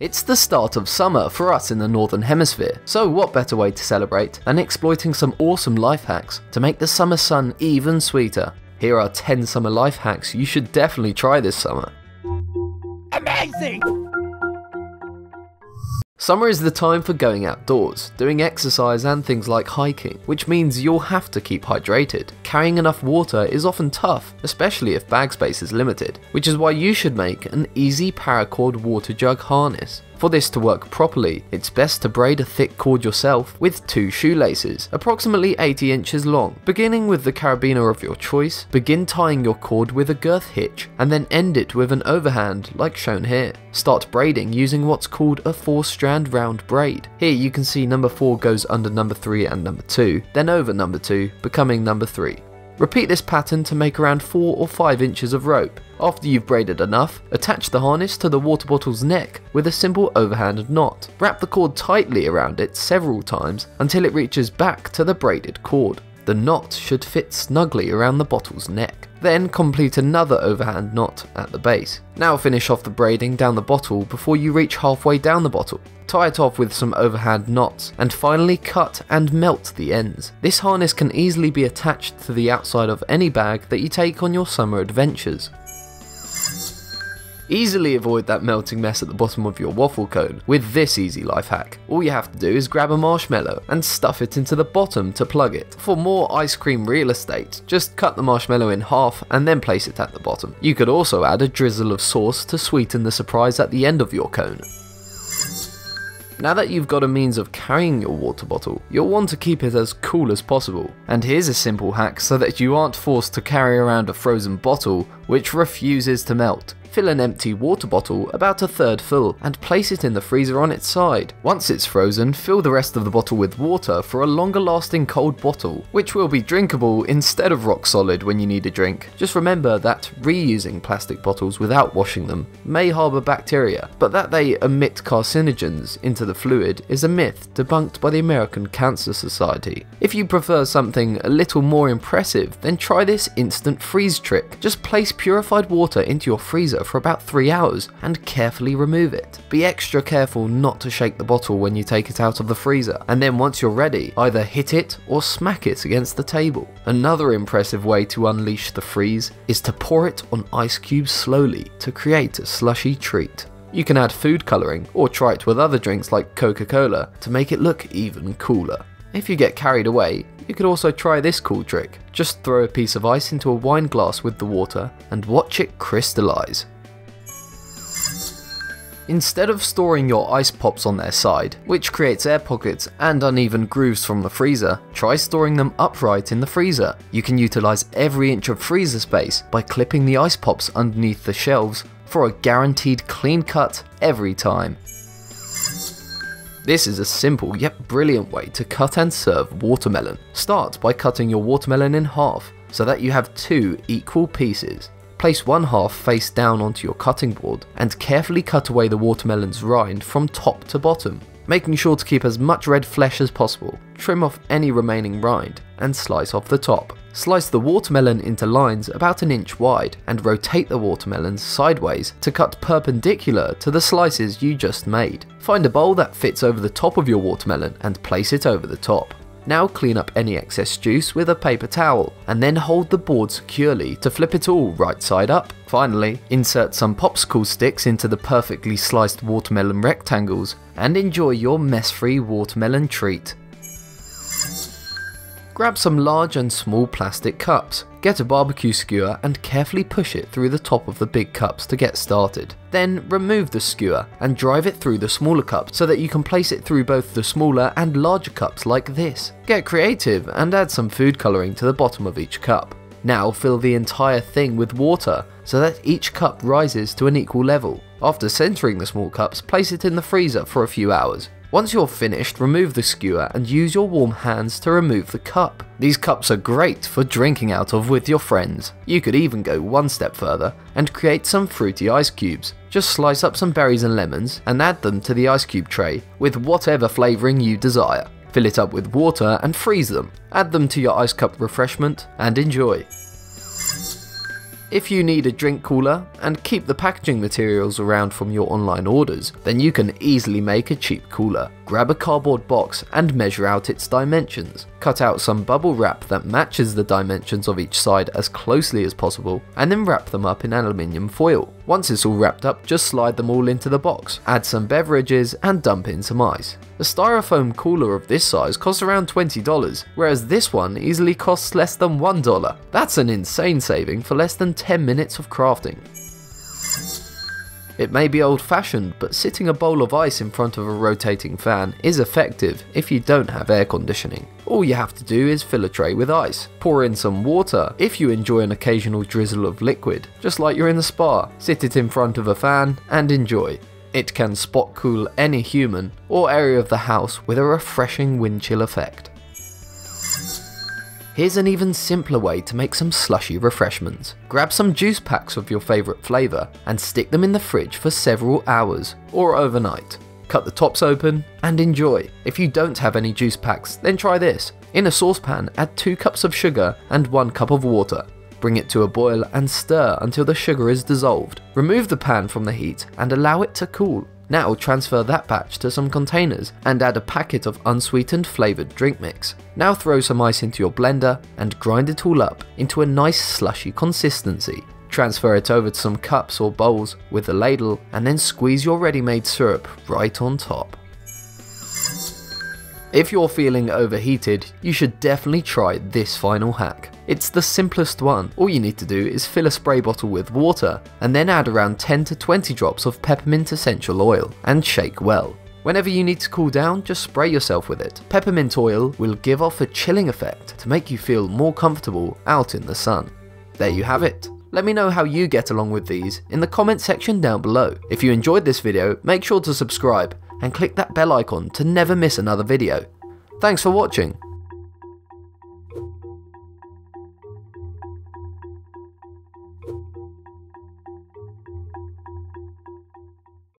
It's the start of summer for us in the Northern Hemisphere, so what better way to celebrate than exploiting some awesome life hacks to make the summer sun even sweeter. Here are 10 summer life hacks you should definitely try this summer. Amazing! Summer is the time for going outdoors, doing exercise and things like hiking, which means you'll have to keep hydrated. Carrying enough water is often tough, especially if bag space is limited, which is why you should make an easy paracord water jug harness. For this to work properly, it's best to braid a thick cord yourself with two shoelaces, approximately 80 inches long. Beginning with the carabiner of your choice, begin tying your cord with a girth hitch, and then end it with an overhand like shown here. Start braiding using what's called a 4 strand round braid. Here you can see number 4 goes under number 3 and number 2, then over number 2, becoming number 3. Repeat this pattern to make around 4 or 5 inches of rope. After you've braided enough, attach the harness to the water bottle's neck with a simple overhand knot. Wrap the cord tightly around it several times until it reaches back to the braided cord. The knot should fit snugly around the bottle's neck. Then complete another overhand knot at the base. Now finish off the braiding down the bottle before you reach halfway down the bottle. Tie it off with some overhand knots and finally cut and melt the ends. This harness can easily be attached to the outside of any bag that you take on your summer adventures. Easily avoid that melting mess at the bottom of your waffle cone with this easy life hack. All you have to do is grab a marshmallow and stuff it into the bottom to plug it. For more ice cream real estate, just cut the marshmallow in half and then place it at the bottom. You could also add a drizzle of sauce to sweeten the surprise at the end of your cone. Now that you've got a means of carrying your water bottle, you'll want to keep it as cool as possible. And here's a simple hack so that you aren't forced to carry around a frozen bottle which refuses to melt. Fill an empty water bottle about a third full and place it in the freezer on its side. Once it's frozen, fill the rest of the bottle with water for a longer lasting cold bottle, which will be drinkable instead of rock solid when you need a drink. Just remember that reusing plastic bottles without washing them may harbour bacteria, but that they emit carcinogens into the fluid is a myth debunked by the American Cancer Society. If you prefer something a little more impressive, then try this instant freeze trick. Just place purified water into your freezer for about 3 hours and carefully remove it. Be extra careful not to shake the bottle when you take it out of the freezer, and then once you're ready, either hit it or smack it against the table. Another impressive way to unleash the freeze is to pour it on ice cubes slowly to create a slushy treat. You can add food colouring or try it with other drinks like Coca-Cola to make it look even cooler. If you get carried away, you could also try this cool trick. Just throw a piece of ice into a wine glass with the water and watch it crystallize. Instead of storing your ice pops on their side, which creates air pockets and uneven grooves from the freezer, try storing them upright in the freezer. You can utilize every inch of freezer space by clipping the ice pops underneath the shelves for a guaranteed clean cut every time. This is a simple yet brilliant way to cut and serve watermelon. Start by cutting your watermelon in half so that you have two equal pieces. Place one half face down onto your cutting board and carefully cut away the watermelon's rind from top to bottom, making sure to keep as much red flesh as possible. Trim off any remaining rind and slice off the top. Slice the watermelon into lines about an inch wide and rotate the watermelons sideways to cut perpendicular to the slices you just made. Find a bowl that fits over the top of your watermelon and place it over the top. Now clean up any excess juice with a paper towel and then hold the board securely to flip it all right side up. Finally, insert some popsicle sticks into the perfectly sliced watermelon rectangles and enjoy your mess-free watermelon treat. Grab some large and small plastic cups. Get a barbecue skewer and carefully push it through the top of the big cups to get started. Then remove the skewer and drive it through the smaller cup so that you can place it through both the smaller and larger cups like this. Get creative and add some food colouring to the bottom of each cup. Now fill the entire thing with water so that each cup rises to an equal level. After centering the small cups, place it in the freezer for a few hours. Once you're finished, remove the skewer and use your warm hands to remove the cup. These cups are great for drinking out of with your friends. You could even go one step further and create some fruity ice cubes. Just slice up some berries and lemons and add them to the ice cube tray with whatever flavouring you desire. Fill it up with water and freeze them. Add them to your ice cup refreshment and enjoy. If you need a drink cooler and keep the packaging materials around from your online orders, then you can easily make a cheap cooler. Grab a cardboard box and measure out its dimensions. Cut out some bubble wrap that matches the dimensions of each side as closely as possible, and then wrap them up in aluminium foil. Once it's all wrapped up, just slide them all into the box, add some beverages, and dump in some ice. A styrofoam cooler of this size costs around $20, whereas this one easily costs less than $1. That's an insane saving for less than 10 minutes of crafting. It may be old fashioned, but sitting a bowl of ice in front of a rotating fan is effective if you don't have air conditioning. All you have to do is fill a tray with ice, pour in some water if you enjoy an occasional drizzle of liquid, just like you're in the spa, sit it in front of a fan and enjoy. It can spot cool any human or area of the house with a refreshing wind chill effect. Here's an even simpler way to make some slushy refreshments. Grab some juice packs of your favourite flavour and stick them in the fridge for several hours or overnight. Cut the tops open and enjoy. If you don't have any juice packs, then try this. In a saucepan, add 2 cups of sugar and 1 cup of water. Bring it to a boil and stir until the sugar is dissolved. Remove the pan from the heat and allow it to cool. Now transfer that batch to some containers and add a packet of unsweetened flavoured drink mix. Now throw some ice into your blender and grind it all up into a nice slushy consistency. Transfer it over to some cups or bowls with a ladle and then squeeze your ready-made syrup right on top. If you're feeling overheated, you should definitely try this final hack. It's the simplest one. All you need to do is fill a spray bottle with water and then add around 10 to 20 drops of peppermint essential oil and shake well. Whenever you need to cool down, just spray yourself with it. Peppermint oil will give off a chilling effect to make you feel more comfortable out in the sun. There you have it. Let me know how you get along with these in the comment section down below. If you enjoyed this video, make sure to subscribe and click that bell icon to never miss another video. Thanks for watching.